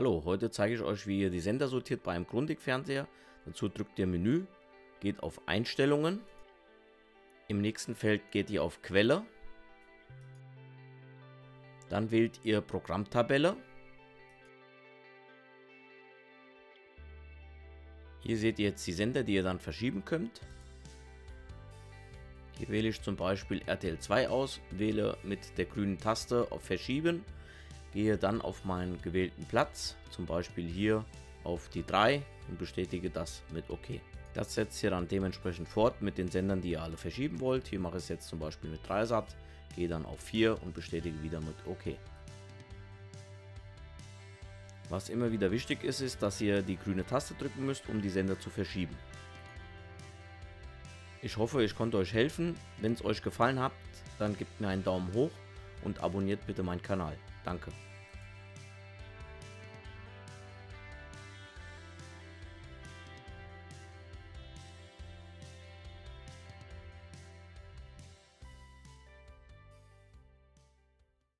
So, heute zeige ich euch, wie ihr die Sender sortiert bei einem Grundig-Fernseher. Dazu drückt ihr Menü, geht auf Einstellungen. Im nächsten Feld geht ihr auf Quelle. Dann wählt ihr Programmtabelle. Hier seht ihr jetzt die Sender, die ihr dann verschieben könnt. Hier wähle ich zum Beispiel RTL 2 aus, wähle mit der grünen Taste auf Verschieben, gehe dann auf meinen gewählten Platz, zum Beispiel hier auf die 3 und bestätige das mit OK. Das setzt ihr dann dementsprechend fort mit den Sendern, die ihr alle verschieben wollt. Hier mache ich es jetzt zum Beispiel mit 3 Sat, gehe dann auf 4 und bestätige wieder mit OK. Was immer wieder wichtig ist, ist, dass ihr die grüne Taste drücken müsst, um die Sender zu verschieben. Ich hoffe, ich konnte euch helfen. Wenn es euch gefallen hat, dann gebt mir einen Daumen hoch und abonniert bitte meinen Kanal. Danke.